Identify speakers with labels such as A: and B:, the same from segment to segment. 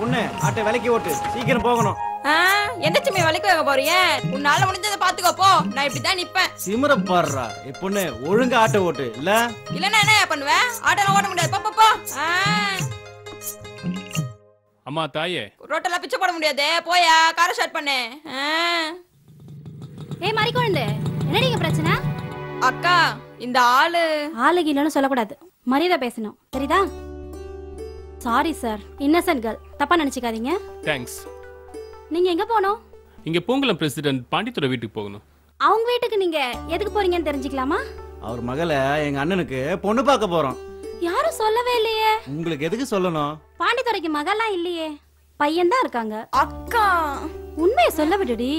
A: பொண்ணு ஆட்டை விலைக்கு ஓட்டு. சீக்கிரம் போகணும்.
B: எந்த சிம்மி விலைக்கு வைக்க போறீங்க? உன்னால முடிஞ்சதை பாத்துக்கோ போ. நான் இப்படிதான் நிப்பேன்.
A: சிமர பாடுறா. என் பொண்ணு ஒழுங்கா ஆட்டை ஓட்டு இல்ல?
B: இல்லன்னா என்ன பண்ணுவேன் ஆட்டோலாம் ஓட்ட முடியாது. போ, போ போ. ஆ,
C: அம்மா தாயே.
B: ரோட்டெல்லாம் பிச்சை போட முடியாது. போயா காரை ஸ்டார்ட் பண்ணு.
D: ஏய் மறி குழந்தை. பிரச்சனை?
B: அக்கா இந்த ஆளு
D: ஆளுக்கு இல்லைன்னு சொல்லக்கூடாது. மரியாதை பேசணும். Saritha sorry sir innocent girl தப்பா நினைச்சுக்காதீங்க.
C: தேங்க்ஸ்
D: நீங்க எங்க போனோம்
C: இங்க பூங்குளம் பிரசிடென்ட் பாண்டித்துறை வீட்டுக்கு போகணும்.
D: அவங்க வீட்டுக்கு நீங்க எதுக்கு போறீங்கன்னு தெரிஞ்சுக்கலாமா?
A: அவர் மகளை எங்க அண்ணனுக்கு பொண்ணு பார்க்க போறோம்.
D: யாரும் சொல்லவே இல்லையே.
A: உங்களுக்கு எதுக்கு சொல்லணும்?
D: பாண்டித்துறைக்கு மகள்லாம் இல்லையே. பையன் தான் இருக்காங்க.
B: அக்கா.
D: உண்மையை சொல்ல விடுடி.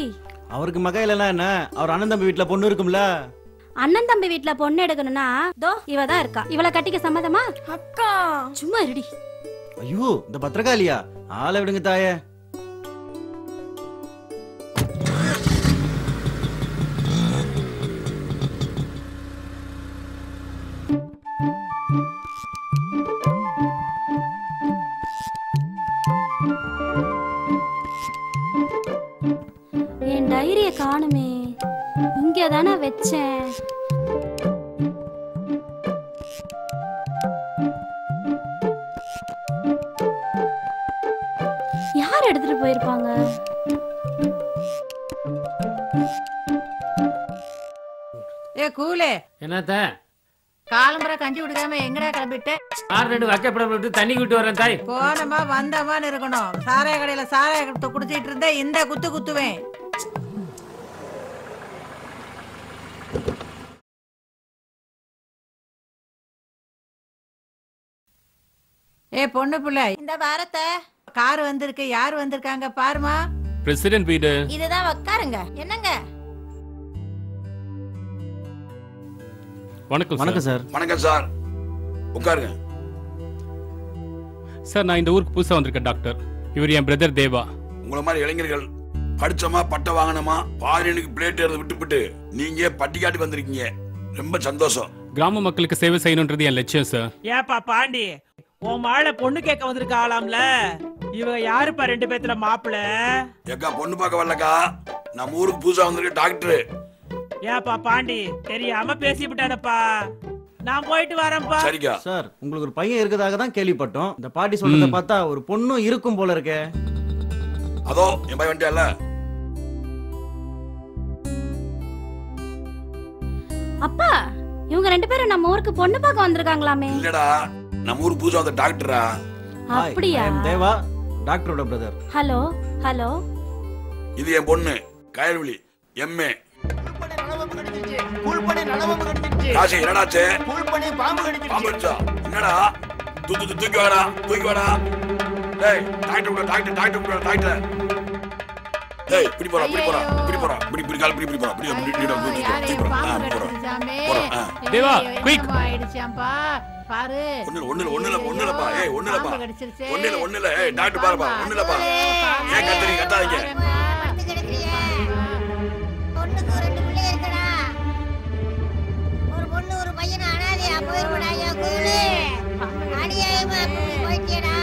A: அவருக்கு மக இல்லைன்னா என்ன? அவர் அண்ணன் தம்பி வீட்டுல பொண்ணு இருக்கும்ல?
D: அண்ணன் தம்பி வீட்ல பொண்ணு எடுக்கணும்னா தோ இவ தான் இருக்கா. இவளை கட்டிக்க சம்மதமா?
B: அக்கா.
D: சும்மா இருடி.
A: ஐயோ இந்த பத்திரகாளியா? ஆளை விடுங்க தாய.
D: என் டைரிய காணுமே. இங்க தானே வச்சேன். எடுத்துட்டு போயிருப்பாங்க.
E: ஏ கூலே.
F: என்னத்த?
E: காலம்பரை கஞ்சி விடுக்காம எங்கடா கிளம்பிட்ட?
F: ஆறு ரெண்டு வக்கப்படம் விட்டு தண்ணி விட்டு வரேன் தாய்.
E: போனமா வந்தமான்னு இருக்கணும். சாராய கடையில சாராய குத்து குடிச்சிட்டு இருந்தா இந்த குத்து குத்துவேன். ஏ பொண்ணு பிள்ளை. இந்த வாரத்தை கார் வந்திருக்கு யார் வந்திருக்காங்க பாருமா?
C: பிரசிடென்ட் வீடு.
E: இதுதான் உட்காருங்க என்னங்க?
C: வணக்கம்
A: வணக்கம்
C: சார்
G: வணக்கம் சார் உட்காருங்க
C: சார் நான் இந்த ஊருக்கு புதுசா வந்திருக்கேன் டாக்டர். இவர் என் பிரதர் தேவா.
G: உங்களை மாதிரி இளைஞர்கள் படிச்சோமா பட்டை வாங்கினோமா பாரியனுக்கு பிளேட் எடுத்து விட்டுவிட்டு நீங்க பட்டிக்காட்டுக்கு வந்திருக்கீங்க. ரொம்ப சந்தோஷம்.
C: கிராம மக்களுக்கு சேவை செய்யணுன்றது என் லட்சியம் சார்
H: ஏப்பா பாண்டி. உன் மாலை பொண்ணு கேட்க வந்திருக்காளாம்ல? இவங்க யாருப்பா ரெண்டு பேத்துல மாப்பிள?
G: ஏக்கா பொண்ணு பார்க்க வரலக்கா. நம்ம ஊருக்கு புதுசா வந்திருக்க டாக்டர்.
H: ஏப்பா பாண்டி தெரியாம பேசிவிட்டானப்பா. நான் போயிட்டு வரேன்ப்பா.
G: சரிக்கா.
A: சார் உங்களுக்கு ஒரு பையன் இருக்கதாக தான் கேள்விப்பட்டோம். இந்த பாட்டி சொல்றத. பார்த்தா ஒரு பொண்ணும் இருக்கும் போல இருக்கே.
G: அதோ என் பையன் வந்துட்டியால
D: அப்பா இவங்க ரெண்டு பேரும் நம்ம ஊருக்கு பொண்ணு பார்க்க வந்திருக்காங்களாமே.
G: இல்லடா. நம்ம ஊருக்கு புதுசா வந்த டாக்டரா?
D: அப்படியா?
A: தேவா டாக்டரோட பிரதர்
D: ஹலோ ஹலோ
G: இது என் பொண்ணு கயல்விழி எம்ஏ காசி என்னடாச்சு? பாம்பு கடிச்சா என்னடா? தூக்கு தூக்கு வாடா தூக்கி வாடா. டேய் டாக்டர் கூட டாக்டர் டாக்டர் கூட டாக்டர். டேய் இப்படி போறா இப்படி போறா இப்படி போறா இப்படி இப்படி கால் இப்படி இப்படி போறா இப்படி இப்படி போறா போறா போறா.
C: தேவா, quick.
E: ஆயிடுச்சாம்பா பாரு.
G: ஒண்ணுல ஒண்ணுல ஒண்ணுல ஒண்ணுலப்பா. ஏய் ஒண்ணுலப்பா.
E: பாம்பு கடிச்சிருச்சே.
G: ஒண்ணுல ஒண்ணுல. ஏய் டாக்டர் பாருப்பா ஒண்ணுலப்பா. ஏன் கத்துறீங்க கத்தாதீங்க.
I: பொண்ணுக்கு ரெண்டு பிள்ளை இருக்கடா ஒரு பொண்ணு ஒரு பையன் அனாதையா போயிருவடா என் கூலு அடியாயமா போயிட்டியடா.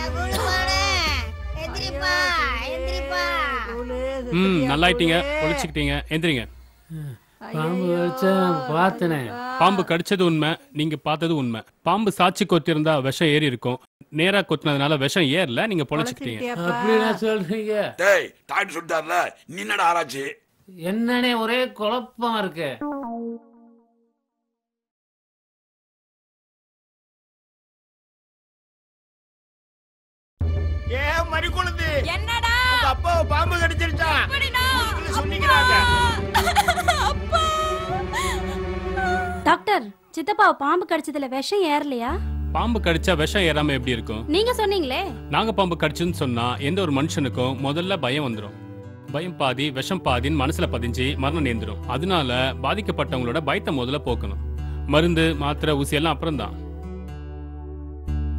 I: என் கூலு போன. எந்திரிப்பா எந்திரிப்பா.
C: ம் நல்லாயிட்டீங்க. பொழிச்சுக்கிட்டீங்க எந்திரிங்க.
F: பாம்பு வச்சா பார்த்தனே
C: பாம்பு கடிச்சது உண்மை நீங்க பார்த்தது உண்மை. பாம்பு சாட்சி கொத்திருந்தா விஷம் ஏறி இருக்கும். நேரா கொத்தினதுனால விஷம் ஏறல நீங்க பொழைச்சுக்கிட்டீங்க.
F: அப்படின்னா சொல்றீங்க.
G: டேய் டாக்டர் சொல்லிட்டார்ல நீ என்னடா ஆராய்ச்சி?
F: என்னன்னே ஒரே குழப்பமா இருக்கு.
J: ஏன் மறி குழந்தை
B: என்னடா
J: உங்க அப்பாவை பாம்பு கடிச்சிருச்சா? சொன்னீங்களாங்க?
D: டாக்டர் சித்தப்பாவை பாம்பு கடிச்சதுல விஷம் ஏறலையா?
C: பாம்பு கடிச்சா விஷம் ஏறாம எப்படி இருக்கும்?
D: நீங்க சொன்னீங்களே.
C: நாங்க பாம்பு கடிச்சுன்னு சொன்னா எந்த ஒரு மனுஷனுக்கும் முதல்ல பயம் வந்துடும் பயம் பாதி விஷம் பாதின்னு மனசுல பதிஞ்சு மரணம் நேர்ந்துடும் அதனால பாதிக்கப்பட்டவங்களோட பயத்தை முதல்ல போக்கணும். மருந்து மாத்திரை ஊசி எல்லாம் அப்புறம் தான்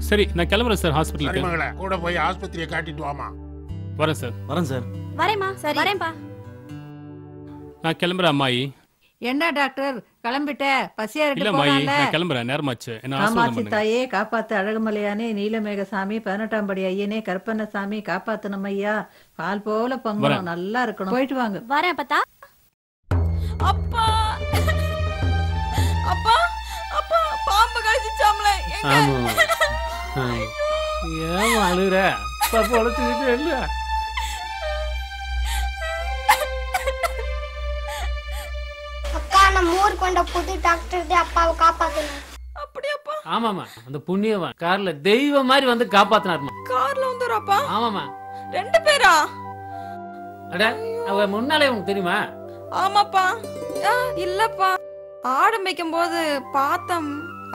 C: சரி நான் கிளம்புறேன் சார் ஹாஸ்பிட்டலுக்கு.
J: கூட போய் ஆஸ்பத்திரியை காட்டிட்டு வாமா
C: வரேன் சார்.
A: வரேன் சார்.
D: வரேம்மா. சரி. வரேன்பா
C: நான் கிளம்புறேன் அம்மாயி.
E: என்ன டாக்டர்? கிளம்பிட்ட. பசியா
C: இல்ல
E: இருக்கு
C: மாயி நான் கிளம்புறேன். நேரமாச்சு. என்ன பண்ணுங்க.
E: தாயே காப்பாத்து அழகுமலையானே நீலமேகசாமி பதினெட்டாம் படி ஐயனே கருப்பண்ணசாமி காப்பாத்து நம்ம ஐயா. பால் போல பொங்கணும். நல்லா இருக்கணும். போயிட்டு வாங்க.
D: வரேன் அப்பத்தா.
B: அப்பா. அப்பா. அப்பா பாம்பு கடிச்சிச்சாம்ல. எங்க?
F: ஆமா. ஆமா. ஏன் அழுகுற அப்பா பொழைச்சுக்கிட்டு
I: நம்ம ஊருக்கு வந்த புது டாக்டர் அப்பாவை காப்பாத்தணும்.
B: அப்படியாப்பா?
F: ஆமாமா அந்த புண்ணியவன். கார்ல தெய்வம் மாதிரி வந்து காப்பாத்தினாருமா
B: கார்ல வந்துறாப்பா
F: ஆமாமா
B: ரெண்டு பேரா?
F: அட அவ முன்னாலே உனக்கு தெரியுமா?
B: ஆமாப்பா. ஆ, இல்லப்பா. ஆடு மேய்க்கும் போது பார்த்தம்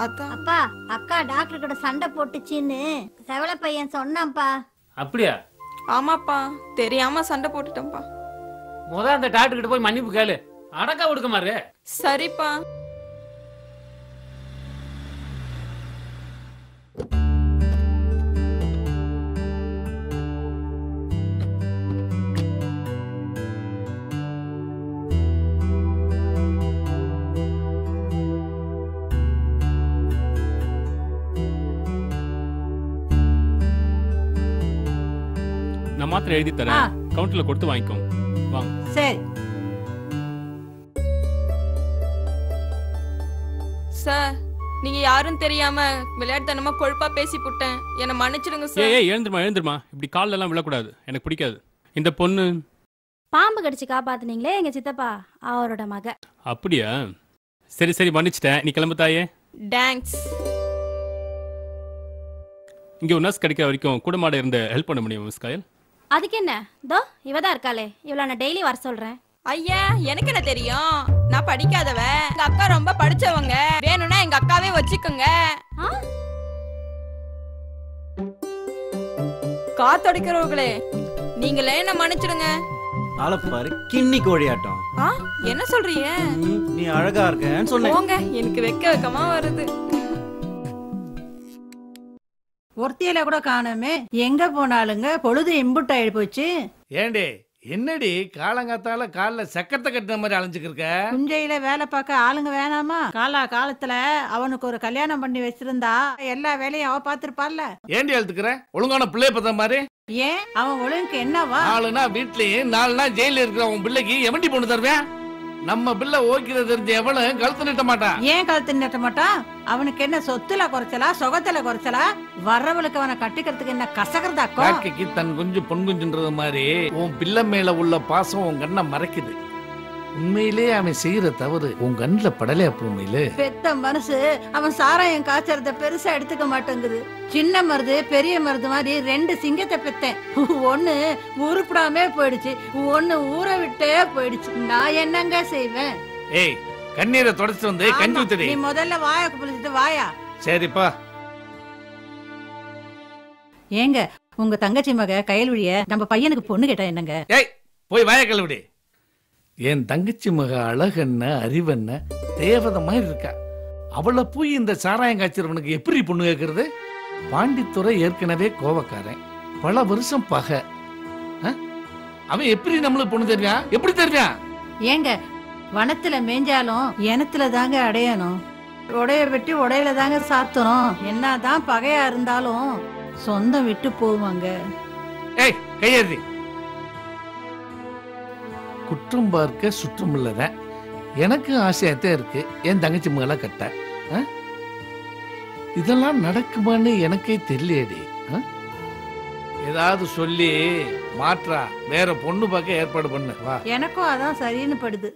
B: அதான்.
I: அப்பா அக்கா டாக்டர் கிட்ட சண்டை போட்டுச்சின்னு செவல பையன் சொன்னான்ப்பா.
F: அப்படியா?
B: ஆமாப்பா. தெரியாம சண்டை போட்டுட்டேன்ப்பா.
F: முத அந்த டாக்டர் கிட்ட போய் மன்னிப்பு கேளு. அடக்கா கொடுக்க மாரு
B: சரிப்பா.
C: நான் மாத்திரை எழுதி தரேன். கவுண்டர்ல கொடுத்து வாங்கிக்கோ. வாங்க.
E: சரி.
B: சார் நீங்க யாரும் தெரியாம விளையாட்டுத்தனமா கொழுப்பா பேசி புட்டேன். என்ன மன்னிச்சிடுங்க சார்
C: ஏய் எழுந்துருமா எழுந்துருமா. இப்படி கால்ல எல்லாம் விழக்கூடாது. எனக்கு பிடிக்காது. இந்த பொண்ணு
D: பாம்பு கடிச்சு காப்பாத்துனீங்களே எங்க சித்தப்பா? அவரோட மக.
C: அப்படியா? சரி சரி மன்னிச்சிட்டேன். நீ கிளம்பு தாயே.
B: டேங்க்ஸ்
C: இங்க ஒரு நர்ஸ் கிடைக்கிற வரைக்கும் கூட மாட இருந்து ஹெல்ப் பண்ண முடியும் மிஸ் காயல்?
D: அதுக்கு என்ன? தோ இவ தான் இருக்காளே. இவள நான் டெய்லி வர சொல்றேன்.
B: ஐயா எனக்கு என்ன தெரியும்? நான் படிக்காதவ. எங்க அக்கா ரொம்ப படிச்சவங்க. வேணும்னா எங்க அக்காவே வச்சுக்கோங்க.
D: ஆ?
B: காத்தடிக்கிறவங்களே நீங்களே என்ன மன்னிச்சிடுங்க?
A: ஆளை பாரு கிண்ணி கோழியாட்டம்.
B: ஆ என்ன சொல்றீங்க?
A: நீ அழகா இருக்கேன்னு சொன்னேன்.
B: எனக்கு வெக்க வெக்கமா வருது.
E: ஒருத்தியில கூட காணோமே. எங்க போனாலுங்க பொழுது இம்புட் ஆயிடு போச்சு.
J: ஏண்டி என்னடி காலங்காத்தால கால்ல சக்கரத்தை கட்டின மாதிரி அலைஞ்சுக்கிருக்க?
E: குஞ்சையில வேலை பார்க்க ஆளுங்க வேணாமா? காலா காலத்துல அவனுக்கு ஒரு கல்யாணம் பண்ணி வச்சிருந்தா எல்லா வேலையும் அவ பாத்திருப்பாள்ல
J: ஏண்டி அழுத்துக்கிற ஒழுங்கான பிள்ளை பத்த மாதிரி?
E: ஏன்? அவன் ஒழுங்குக்கு என்னவா?
J: நாலுனா வீட்லயும் நாலுனா ஜெயில இருக்கிற உன் பிள்ளைக்கு எவண்டி பொண்ணு தருவேன்? நம்ம பிள்ளை ஓய்க்கிறது தெரிஞ்ச எவளும் கழுத்து நீட்ட மாட்டான்
E: ஏன் கழுத்து நட்ட மாட்டான் அவனுக்கு என்ன சொத்துல குறைச்சலா சுகத்துல குறைச்சலா? வர்றவளுக்கு அவனை கட்டிக்கிறதுக்கு என்ன கசகிறதாக்கும்
J: காக்கைக்கு தன் குஞ்சு பொன் குஞ்சுன்றது மாதிரி உன் பிள்ளை மேல உள்ள பாசம் உன் கண்ணை மறைக்குது. உண்மையிலே அவன் செய்யற தவறு. உன் கண்ணுல படலையா பூமையில?
E: பெத்த மனசு அவன் சாராயம் காய்ச்சறத பெருசா எடுத்துக்க மாட்டேங்குது. சின்ன மருது பெரிய மருது மாதிரி ரெண்டு சிங்கத்தை பெத்தேன். ஒண்ணு உருப்படாமே போயிடுச்சு ஒண்ணு ஊற விட்டே போயிடுச்சு. நான் என்னங்க செய்வேன்?
J: ஏய் கண்ணீரை தொடச்சிட்டு வந்து கஞ்சி ஊத்துடி.
E: நீ முதல்ல வாய குளிச்சுட்டு வாயா.
J: சரிப்பா.
E: ஏங்க உங்க தங்கச்சி மக கையல்விழிய நம்ம பையனுக்கு பொண்ணு கேட்டா என்னங்க?
J: ஏய் போய் வாய கழுவிடி. என் தங்கச்சி மக அழகண்ண அறிவண்ண தேவதை மாதிரி இருக்கா? அவளை போய் இந்த சாராயம் காய்ச்சறவனுக்கு எப்படி பொண்ணு கேட்கறது? பாண்டித்துறை ஏற்கனவே கோவக்காரன். பல வருஷம் பகை? அவன் எப்படி நம்மளுக்கு பொண்ணு தெரியான் எப்படி தெரியான்
E: ஏங்க வனத்துல மேய்ஞ்சாலும் எனத்துல தாங்க அடையணும். உடைய வெட்டி உடையில தாங்க சாத்தணும். என்னதான் பகையா இருந்தாலும் சொந்தம் விட்டு போவாங்க.
J: ஏய் கையெழுதி குற்றம் பார்க்க சுற்றம் எனக்கும் எனக்கு இருக்கு. என் தங்கச்சி மகளை கட்ட. இதெல்லாம் நடக்குமான்னு எனக்கே தெரியலையடி. ஏதாவது சொல்லி மாற்றா. வேற பொண்ணு பார்க்க ஏற்பாடு பண்ணு. வா.
E: எனக்கும் அதான் சரின்னு படுது.